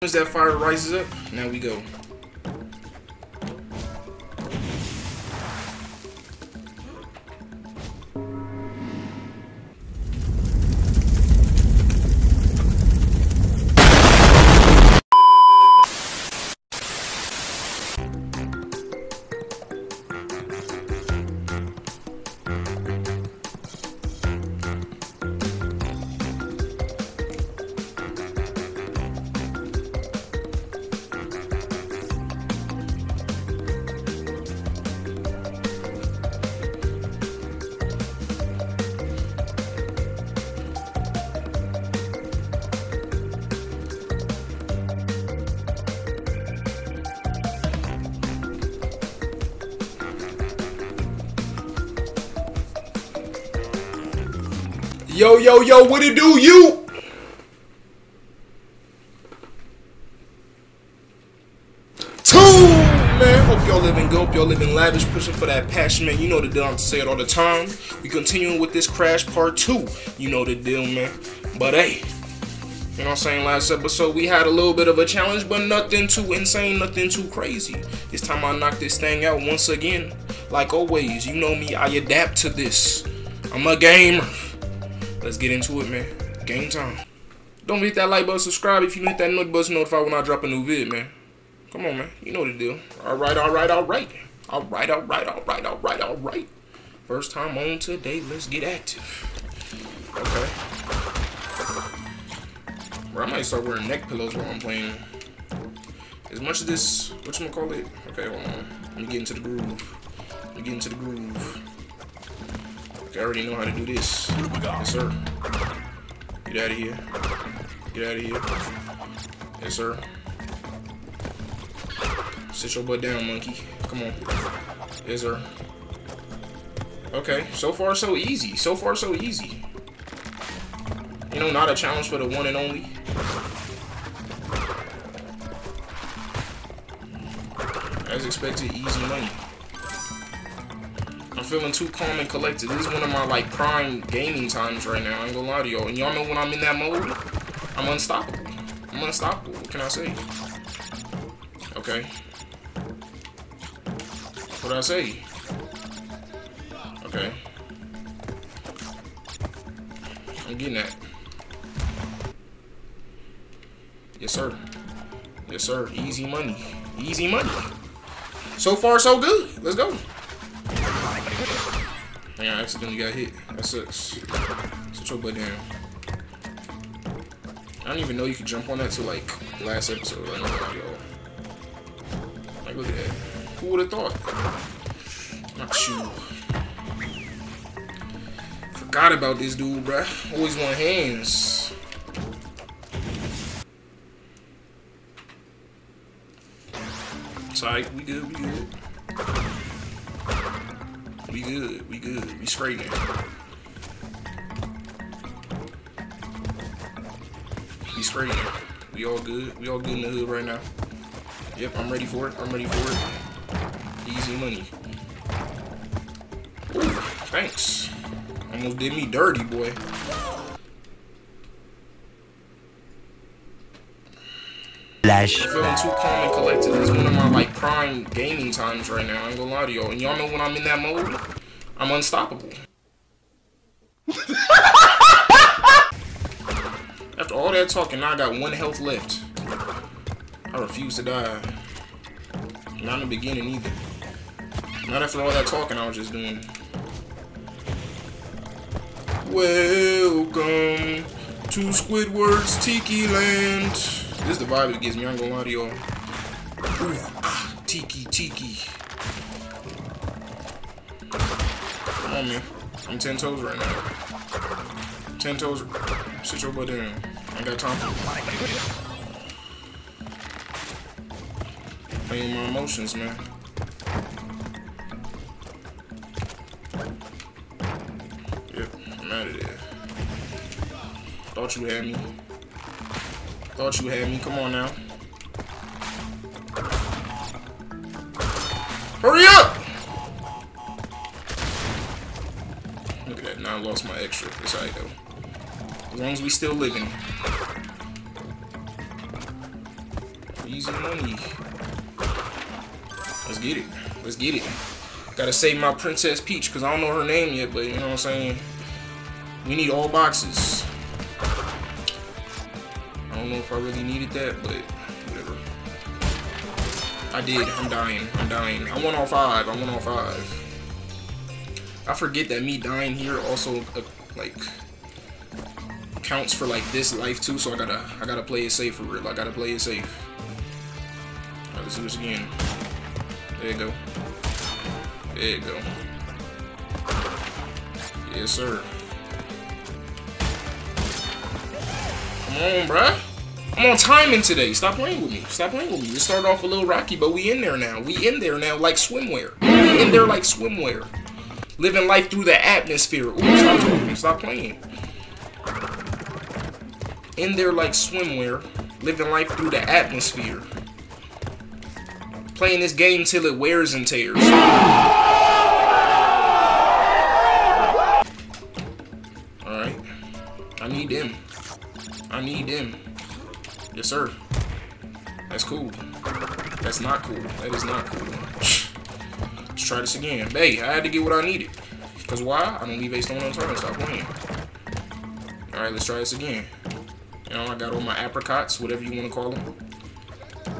as that fire rises up, now we go. Yo, yo, yo, what it do, you? Two, man. Hope y'all living good. Hope y'all living lavish, pushing for that passion, man. You know the deal. I'm to say it all the time. We continuing with this crash part two. You know the deal, man. But hey, you know what I'm saying? Last episode we had a little bit of a challenge, but nothing too insane, nothing too crazy. This time I knock this thing out once again. Like always, you know me, I adapt to this. I'm a gamer. Let's get into it, man. Game time. Don't hit that like button, subscribe if you hit that notification button, notify when I drop a new vid, man. Come on, man. You know the deal. All right, all right, all right. All right, all right, all right, all right, all right. First time on today. Let's get active. Okay. Bro, I might start wearing neck pillows while I'm playing. As much as this, call it? Okay, hold on. Let me get into the groove. Let me get into the groove. I already know how to do this. Yes, sir. Get out of here. Get out of here. Yes, sir. Sit your butt down, monkey. Come on. Yes, sir. Okay, so far so easy. So far so easy. You know, not a challenge for the one and only. As expected, easy money. Feeling too calm and collected. This is one of my, like, prime gaming times right now. I ain't gonna lie to y'all. And y'all know when I'm in that mode, I'm unstoppable. I'm unstoppable. What can I say? Okay. What I say? Okay. I'm getting that. Yes, sir. Yes, sir. Easy money. Easy money. So far, so good. Let's go. I accidentally got hit. That sucks. Sit your butt down. I don't even know you could jump on that till like last episode. Like, yo. Like, look at that. Who would have thought? Not you. Forgot about this dude, bruh. Always want hands. Sorry, we good, we good. We good. We good. We now. We now. We all good. We all good in the hood right now. Yep, I'm ready for it. I'm ready for it. Easy money. Ooh, thanks. Almost did me dirty, boy. Flash. I'm feeling too calm and collected. It's one of my like prime gaming times right now. I ain't gonna lie to y'all. And y'all know when I'm in that mode, I'm unstoppable. After all that talking, now I got one health left. I refuse to die. Not in the beginning either. Not after all that talking I was just doing. Welcome to Squidward's Tiki Land. This is the vibe it gives me. I ain't gonna lie to y'all. Ah, tiki, tiki. Come on, man. I'm 10 toes right now. 10 toes. Sit your butt down. I ain't got time for Playing my emotions, man. Yep, I'm out of there. Thought you had me. Thought you had me. Come on now. Hurry up! Look at that. Now I lost my extra. It's alright though. As long as we still living. Easy money. Let's get it. Let's get it. Gotta save my Princess Peach because I don't know her name yet, but you know what I'm saying? We need all boxes. I don't know if I really needed that, but whatever. I did. I'm dying. I'm dying. I want all five. I want all five. I forget that me dying here also uh, like counts for like this life too. So I gotta I gotta play it safe for real. I gotta play it safe. Alright, let's do this again. There you go. There you go. Yes, sir. Come on, bruh. I'm on timing today. Stop playing with me. Stop playing with me. We started off a little rocky, but we in there now. We in there now like swimwear. We in there like swimwear. Living life through the atmosphere. Ooh, stop talking. Stop playing. In there like swimwear. Living life through the atmosphere. Playing this game till it wears and tears. Alright. I need them. I need them. Yes, sir. That's cool. That's not cool. That is not cool. Let's try this again. Hey, I had to get what I needed. Because why? I don't leave a stone unturned. Stop playing. Alright, let's try this again. You know, I got all my apricots, whatever you want to call them.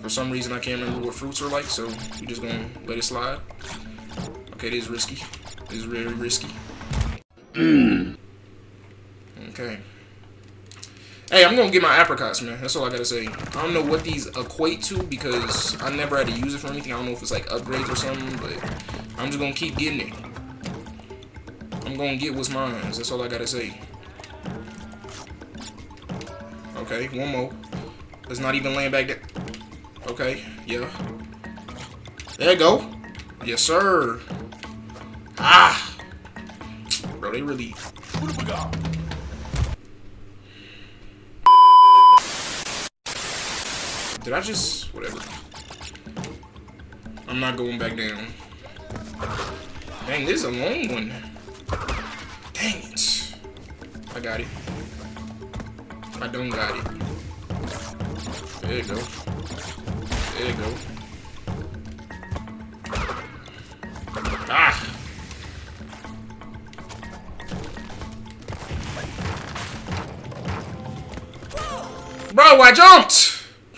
For some reason, I can't remember what fruits are like, so we're just going to let it slide. Okay, this is risky. This is very risky. Hmm. okay. Hey, I'm gonna get my apricots, man. That's all I gotta say. I don't know what these equate to because I never had to use it for anything. I don't know if it's like upgrades or something, but I'm just gonna keep getting it. I'm gonna get what's mine. That's all I gotta say. Okay, one more. Let's not even land back there. Okay, yeah. There you go. Yes, sir. Ah! Bro, they really... What have we got? Did I just... Whatever. I'm not going back down. Dang, this is a long one. Dang it. I got it. I don't got it. There you go. There you go. Ah! Bro, I jumped!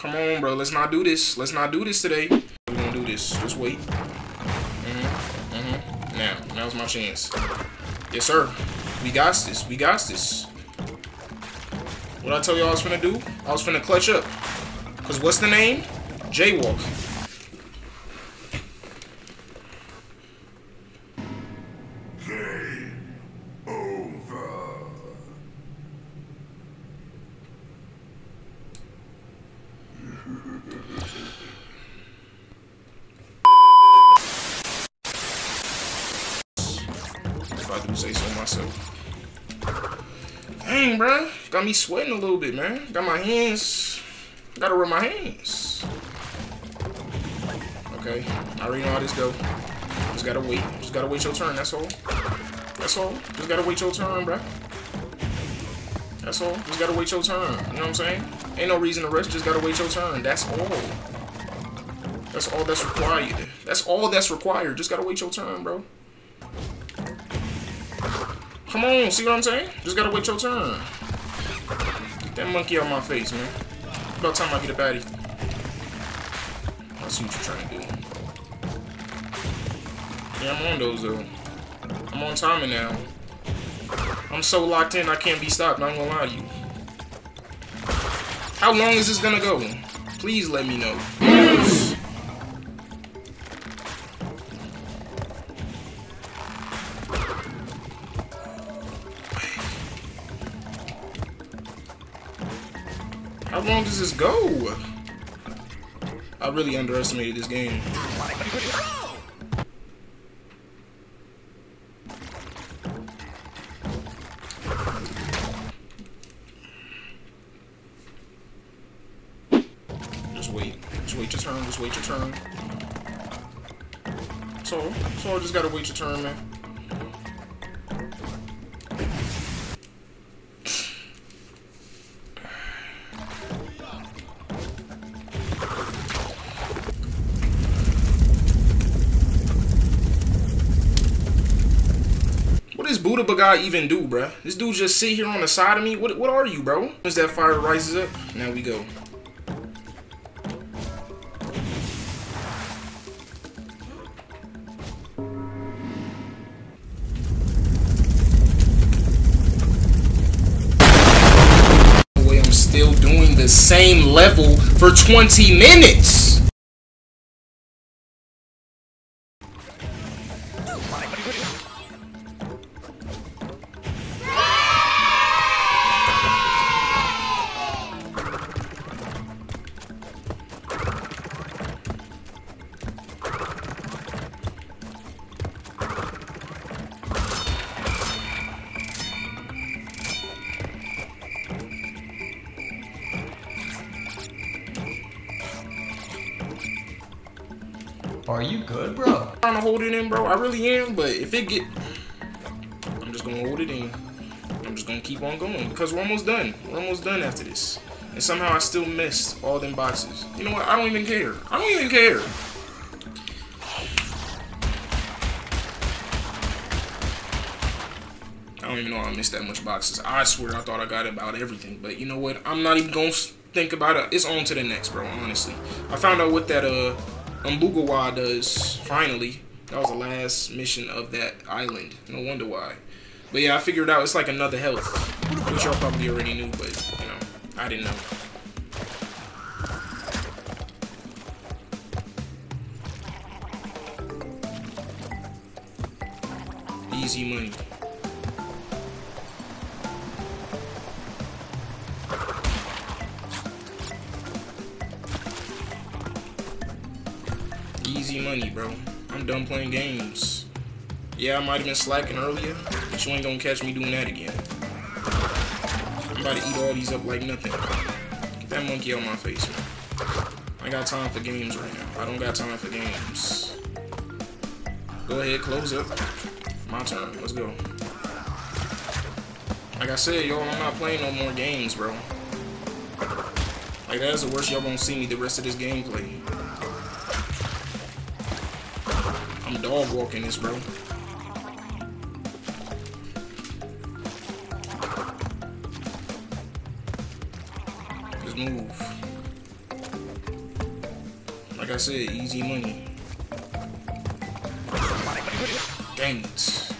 Come on, bro. Let's not do this. Let's not do this today. We're gonna do this. Just wait. Mm-hmm. Mm-hmm. Now. Now's my chance. Yes, sir. We got this. We got this. What I tell you I was finna do? I was finna clutch up. Cause what's the name? J-Walk. If I do say so myself. Dang, bruh. Got me sweating a little bit, man. Got my hands. Gotta rub my hands. Okay. I already know how this go. Just gotta wait. Just gotta wait your turn, that's all. That's all. Just gotta wait your turn, bruh. That's all. Just gotta wait your turn. You know what I'm saying? Ain't no reason to rush. Just gotta wait your turn. That's all. That's all that's required. That's all that's required. Just gotta wait your turn, bro. Come on, see what I'm saying? Just gotta wait your turn. Get that monkey out my face, man. About time I get a baddie. I see what you're trying to do. Yeah, I'm on those, though. I'm on timing now. I'm so locked in, I can't be stopped. Not gonna lie to you. How long is this gonna go? Please let me know. Long does this go? I really underestimated this game. Just wait. Just wait your turn. Just wait your turn. So, so I just gotta wait your turn, man. Buddha Baga even do, bruh? This dude just sit here on the side of me? What, what are you, bro? As that fire rises up, now we go. still doing the same level for 20 minutes. Are you good, bro? I'm trying to hold it in, bro. I really am, but if it get... I'm just gonna hold it in. I'm just gonna keep on going because we're almost done. We're almost done after this. And somehow I still missed all them boxes. You know what? I don't even care. I don't even care. I don't even know I missed that much boxes. I swear I thought I got about everything. But you know what? I'm not even gonna think about it. It's on to the next, bro, honestly. I found out what that, uh, Umbugawa does, finally. That was the last mission of that island. No wonder why. But yeah, I figured out it's like another health. Which y'all probably already knew, but, you know, I didn't know. Easy money. Money, bro. I'm done playing games. Yeah, I might have been slacking earlier, but you ain't gonna catch me doing that again. I'm about to eat all these up like nothing. Get that monkey out my face, man. I got time for games right now. I don't got time for games. Go ahead, close up. My turn. Let's go. Like I said, y'all, I'm not playing no more games, bro. Like, that's the worst y'all gonna see me the rest of this gameplay. Dog walking this, bro. Just move. Like I said, easy money. Dang it.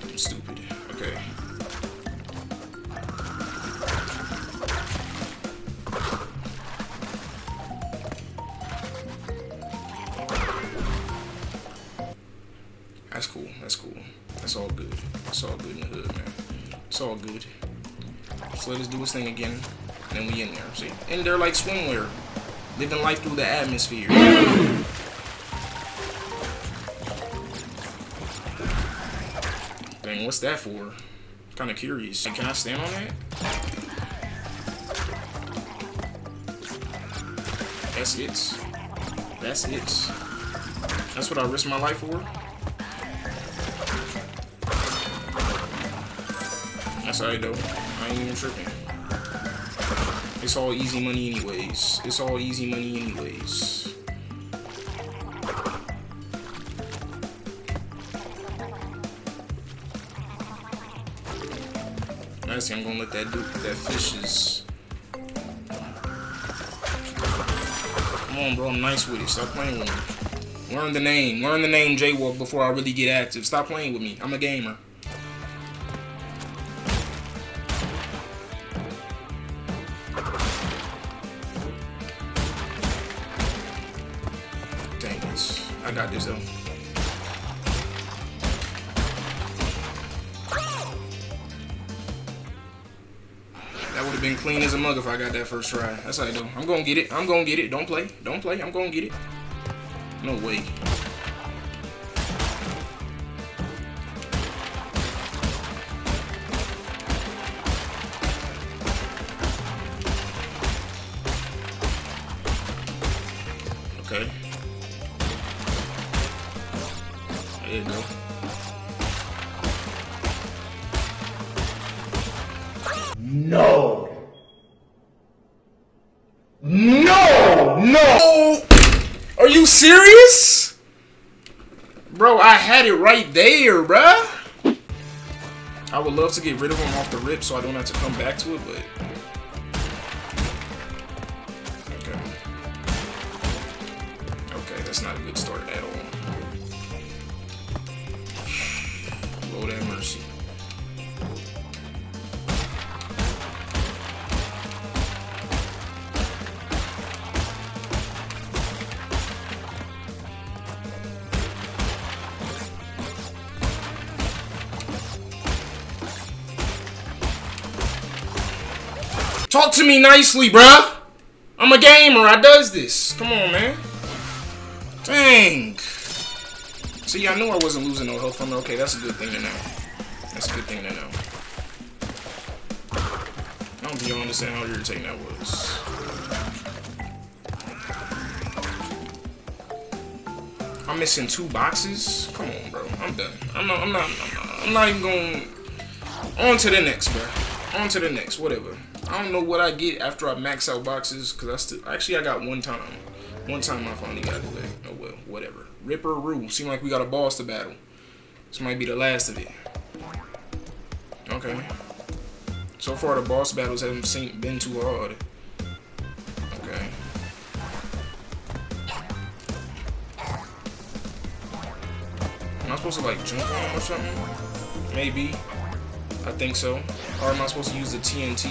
I'm stupid. Okay. It's all good. So let us do this thing again. And then we in there. See? In there like swimwear. Living life through the atmosphere. Dang, what's that for? Kind of curious. Can I stand on that? That's it. That's it. That's what I risk my life for? Alright though. I ain't even tripping. It's all easy money anyways. It's all easy money anyways. Honestly, I'm gonna let that do that fish is... Come on, bro. I'm nice with it. Stop playing with me. Learn the name. Learn the name J-Walk before I really get active. Stop playing with me. I'm a gamer. That would have been clean as a mug if I got that first try. That's how I do. I'm gonna get it. I'm gonna get it. Don't play. Don't play. I'm gonna get it. No way. It right there, bruh. I would love to get rid of him off the rip so I don't have to come back to it, but... Talk to me nicely, bruh. I'm a gamer. I does this. Come on, man. Dang. See, I knew I wasn't losing no health from her. Okay, that's a good thing to know. That's a good thing to know. I don't you understand how irritating that was. I'm missing two boxes. Come on, bro. I'm done. I'm not. I'm not. I'm not, I'm not even going. On to the next, bro. On to the next. Whatever. I don't know what I get after I max out boxes because I still actually I got one time. One time I finally got. Like, oh well, whatever. Ripper Roo. Seem like we got a boss to battle. This might be the last of it. Okay. So far the boss battles haven't been too hard. Okay. Am I supposed to like jump on him or something? Maybe. I think so. Or am I supposed to use the TNT?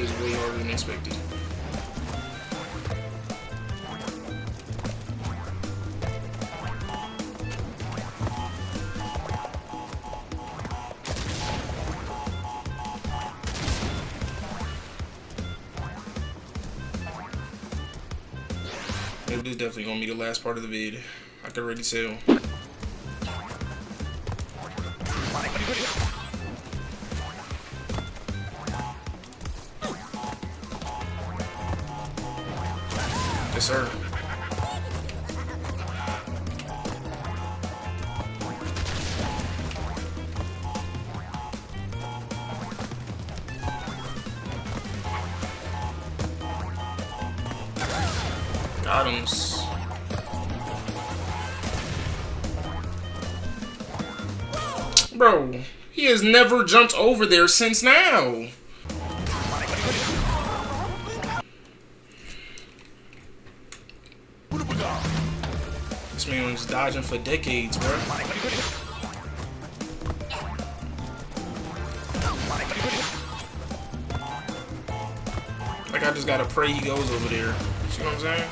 Is way harder than expected. It is definitely gonna be the last part of the vid. I can already tell. Yes, sir. Bro, he has never jumped over there since now. This man was dodging for decades, bro. Like I just gotta pray he goes over there. See what I'm saying?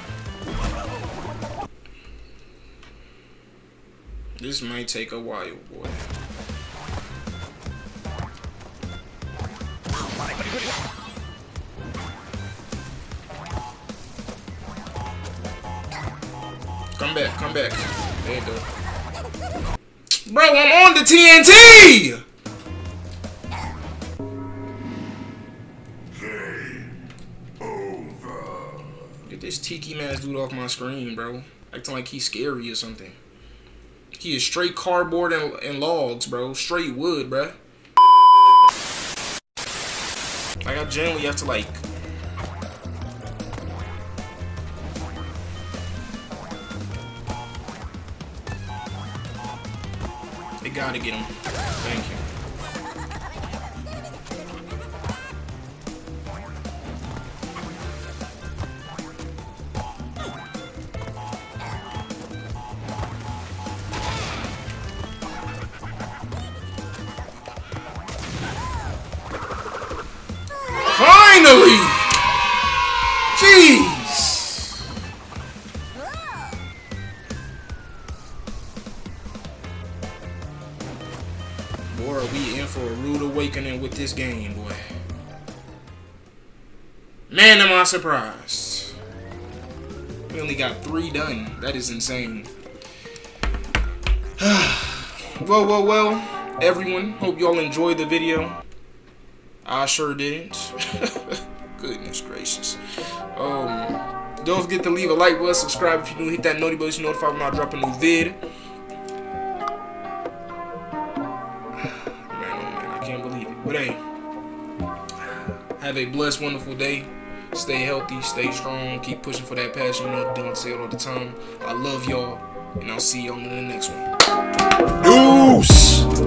This might take a while, boy. Come back, come back. There you go. Bro, I'm on the TNT! Get this tiki mask dude off my screen, bro. Acting like he's scary or something. He is straight cardboard and, and logs, bro. Straight wood, bro. Like, I generally have to, like... They gotta get him. Thank you. Finally! I surprised. We only got three done. That is insane. well, well, well, everyone. Hope y'all enjoyed the video. I sure didn't. Goodness gracious. Um, don't forget to leave a like button, subscribe if you're new, hit that notification so you notified when I drop a new vid. Man, oh man, I can't believe it. But hey, have a blessed, wonderful day. Stay healthy, stay strong, keep pushing for that passion. You know, don't say it all the time. I love y'all, and I'll see y'all in the next one. Deuce!